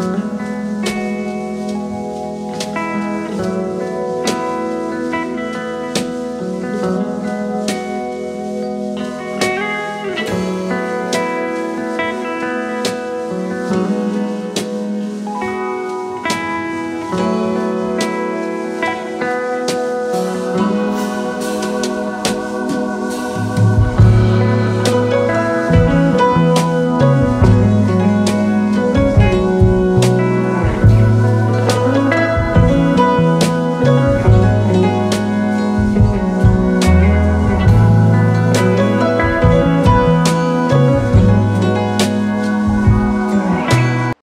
Mm-hmm.